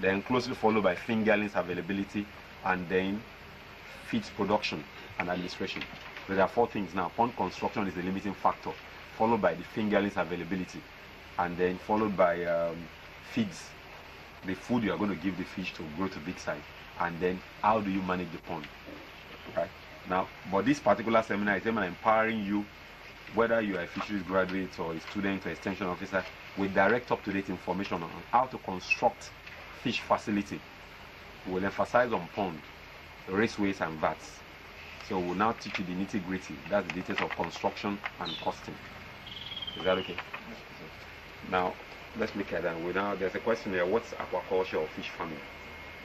then closely followed by fingerlings availability, and then feeds production and administration. There are four things now. Pond construction is the limiting factor, followed by the fingerlings availability, and then followed by um, feeds, the food you are going to give the fish to grow to big size, and then how do you manage the pond, right? Now, but this particular seminar is empowering you, whether you are a fisheries graduate or a student or extension officer, with direct up-to-date information on how to construct fish facility. We'll emphasize on pond, raceways and vats. So we'll now teach you the nitty gritty. That's the details of construction and costing. Is that okay? Now, let's make it down. We now there's a question here: What's aquaculture or fish farming?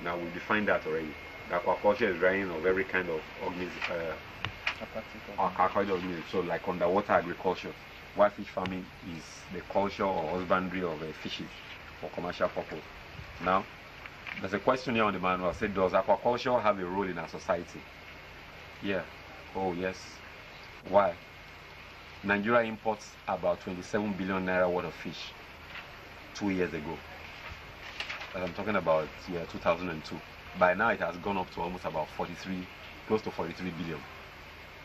Now we defined that already. Aquaculture is rearing of every kind of organism, uh, aquaculture organism. So like underwater agriculture. While fish farming is the culture or husbandry of uh, fishes for commercial purpose. Now, there's a question here on the manual. Said, does aquaculture have a role in our society? Yeah. Oh yes. Why? Nigeria imports about 27 billion naira worth of fish two years ago. I'm talking about year 2002. By now it has gone up to almost about 43, close to 43 billion.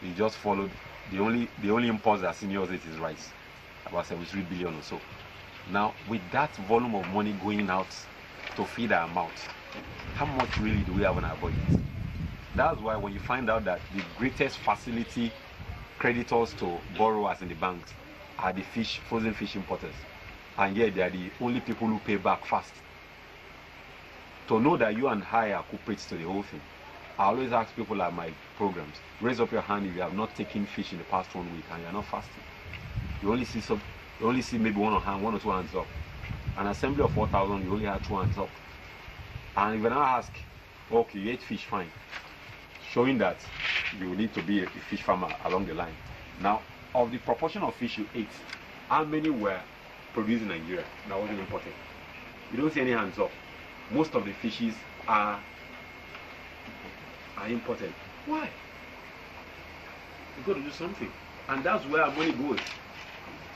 It just followed the only the only imports that seniors it is rice, about 73 billion or so. Now with that volume of money going out to feed our mouths. how much really do we have on our budget? That's why when you find out that the greatest facility creditors to borrowers in the banks are the fish, frozen fish importers. And yet they are the only people who pay back fast. To know that you and I are culprits to the whole thing, I always ask people at my programs, raise up your hand if you have not taken fish in the past one week and you are not fasting. You only see some, you only see maybe one hand, one or two hands up. An assembly of 4,000, you only have two hands up. And if I now ask, okay, you ate fish, fine showing that you need to be a, fish farmer along the line. Now, of the proportion of fish you ate, how many were produced in Nigeria that wasn't imported? You don't see any hands up. Most of the fishes are are imported. Why? You've got to do something. And that's where our money goes.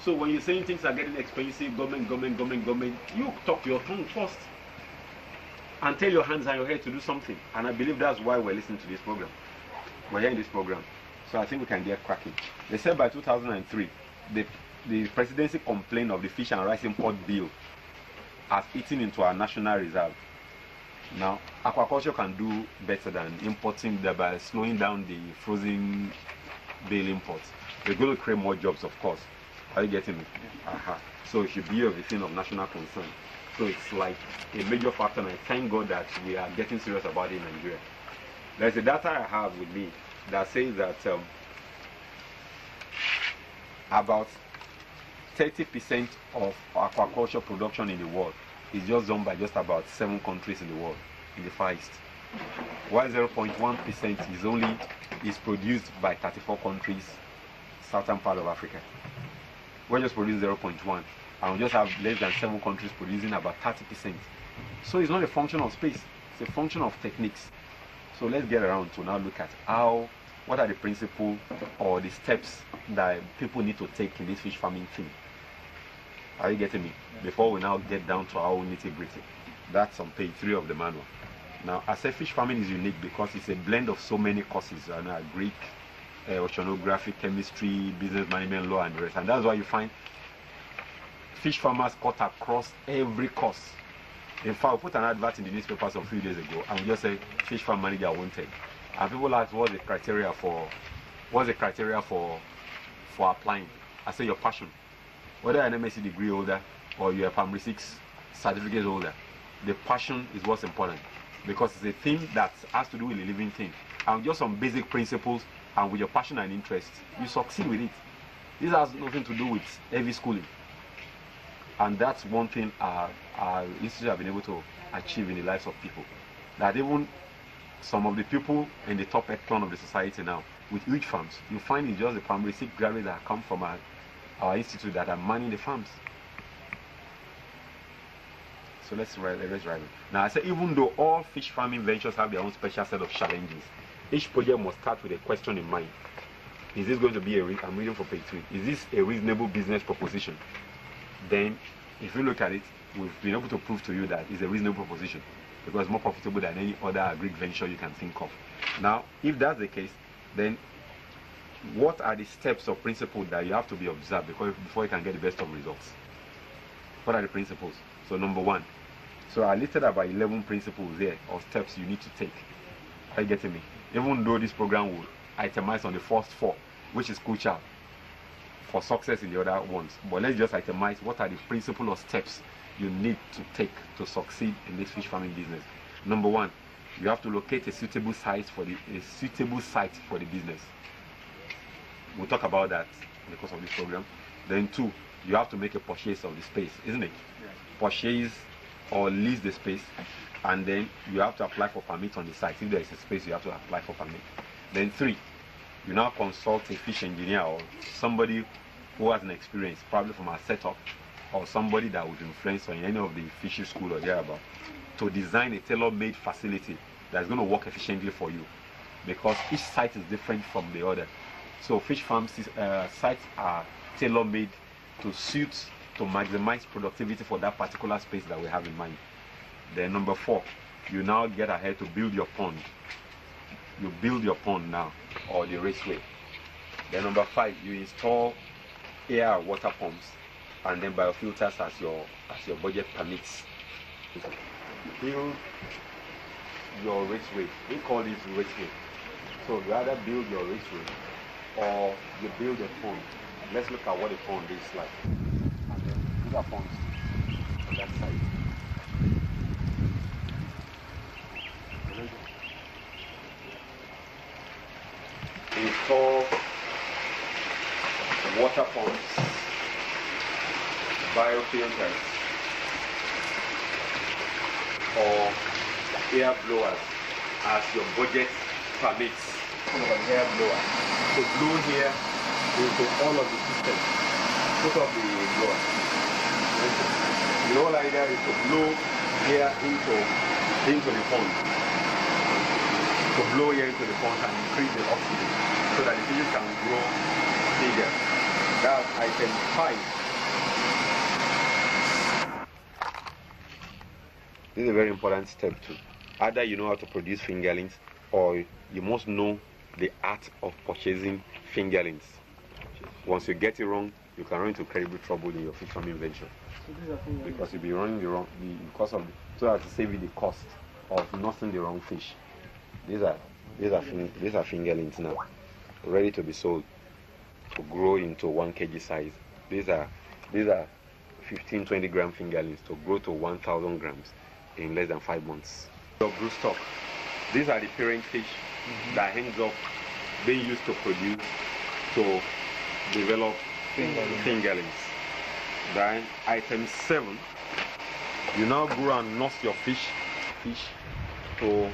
So when you're saying things are getting expensive, government, government, government, government, you talk your tongue first and tell your hands and your head to do something. And I believe that's why we're listening to this program. We're hearing this program. So I think we can get cracking. They said by 2003, the, the presidency complained of the fish and rice import bill as eating into our national reserve. Now, aquaculture can do better than importing by slowing down the frozen bill imports. We're going to create more jobs, of course. Are you getting me? Uh -huh. So it should be of a thing of national concern. So it's like a major factor, and I thank God that we are getting serious about it in Nigeria. There's a data I have with me that says that um, about 30% of aquaculture production in the world is just done by just about seven countries in the world, in the Far East. While 0.1% is only is produced by 34 countries, southern part of Africa. We're just producing 0.1 and we just have less than seven countries producing about 30%. So it's not a function of space, it's a function of techniques. So let's get around to now look at how, what are the principles or the steps that people need to take in this fish farming thing. Are you getting me? Before we now get down to our nitty gritty. That's on page three of the manual. Now, I say fish farming is unique because it's a blend of so many courses, you know, Greek, uh, oceanography, chemistry, business management, law, and the rest. And that's why you find fish farmers cut across every course. In fact, we put an advert in the newspapers a few days ago and we just said fish farm manager wanted. And people asked what's the criteria for what's the criteria for for applying. I say your passion. Whether an MSc degree holder or you're a primary six certificate holder, the passion is what's important. Because it's a thing that has to do with a living thing. And just some basic principles and with your passion and interest, you succeed with it. This has nothing to do with heavy schooling and that's one thing our, our institute have been able to achieve in the lives of people. That even some of the people in the top echelon of the society now, with huge farms, you find it's just the primary six graduates that come from our, our institute that are manning the farms. So let's let's write it. Now I say even though all fish farming ventures have their own special set of challenges, each project must start with a question in mind. Is this going to be a, I'm reading for page three, is this a reasonable business proposition? then if you look at it, we've been able to prove to you that it's a reasonable proposition because it's more profitable than any other agri venture you can think of. Now, if that's the case, then what are the steps or principles that you have to be observed before, before you can get the best of results? What are the principles? So number one, so I listed about 11 principles there or steps you need to take. Are you getting me? Even though this program will itemize on the first four, which is crucial for success in the other ones. But let's just itemize what are the principles or steps you need to take to succeed in this fish farming business. Number one, you have to locate a suitable site for the a suitable site for the business. We'll talk about that in the course of this program. Then two, you have to make a purchase of the space, isn't it? Yes. Purchase or lease the space, and then you have to apply for permit on the site. If there is a space, you have to apply for permit. Then three, you now consult a fish engineer or somebody who has an experience, probably from our setup, or somebody that would influence on any of the fishery school or thereabout, to design a tailor-made facility that's going to work efficiently for you. Because each site is different from the other. So fish farms uh, sites are tailor-made to suit, to maximize productivity for that particular space that we have in mind. Then number four, you now get ahead to build your pond. You build your pond now, or the raceway. Then number five, you install air water pumps and then biofilters as your as your budget permits. Build your raceway. We call it raceway. So either build your raceway or you build a pond. Let's look at what a pond is like. And then these are ponds on that side. Install water pumps biofilters or air blowers as your budget permits kind of an air blower to blow here into all of the systems, both of the blowers. The whole idea is to blow air into, into the pond. To blow air into the pond and increase the oxygen so that the fishes can grow bigger. That's item 5 This is a very important step too. Either you know how to produce fingerlings or you must know the art of purchasing fingerlings. Once you get it wrong, you can run into incredible trouble in your fish farming venture. Because you'll be running the wrong, the, because of, so as to save you the cost of nothing the wrong fish. These are, these are, these are fingerlings now, ready to be sold, to grow into one kg size. These are, these are 15, 20 gram fingerlings to grow to 1,000 grams in less than five months. Your broodstock. These are the parent fish mm -hmm. that ends up being used to produce, to develop fingerlings. fingerlings. Then item seven, you now grow and nurse your fish, fish to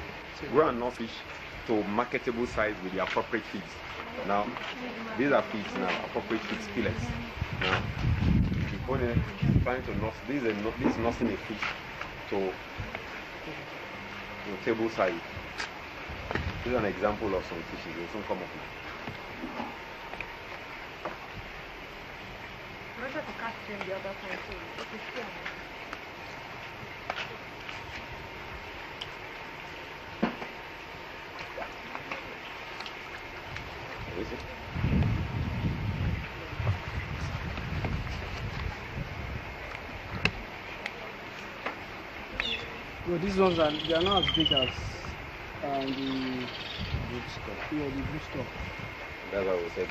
grow and nurse fish to marketable size with the appropriate feeds. Now, these are feeds now, appropriate feeds pellets. Now, when you're trying to nurse, this is, a, this is nursing a fish to your table side. This is an example of some fishes. They soon come up. I tried to catch the other time too. But it's still Is it? Well, these ones are they are not as big as um, the broodstock. Yeah, the broodstock. That's why we said.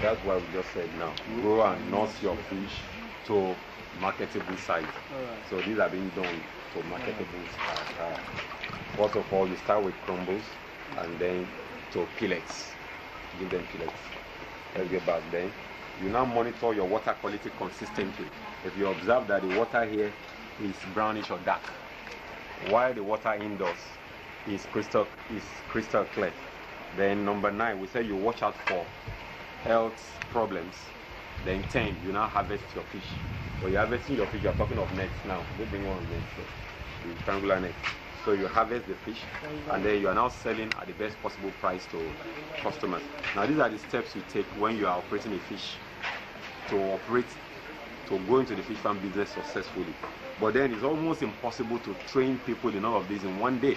That's why we just said now. Grow and nurse your fish to marketable size. Right. So these are being done to marketable size. Uh, first of all, you start with crumbles and then to pellets. Give them pellets. Let's get back then. You now monitor your water quality consistently. If you observe that the water here is brownish or dark, while the water indoors is crystal is crystal clear. Then number nine, we say you watch out for health problems. Then ten, you now harvest your fish. When you're harvesting your fish, you're talking of nets now. They bring one net, so the triangular net. So you harvest the fish, and then you are now selling at the best possible price to customers. Now these are the steps you take when you are operating a fish to operate to go into the fish farm business successfully. But then it's almost impossible to train people in all of this in one day.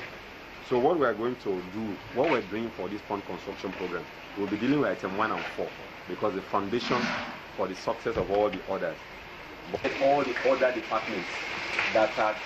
So what we are going to do, what we're doing for this pond construction program, we'll be dealing with item one and four because the foundation for the success of all the others. All the other departments that are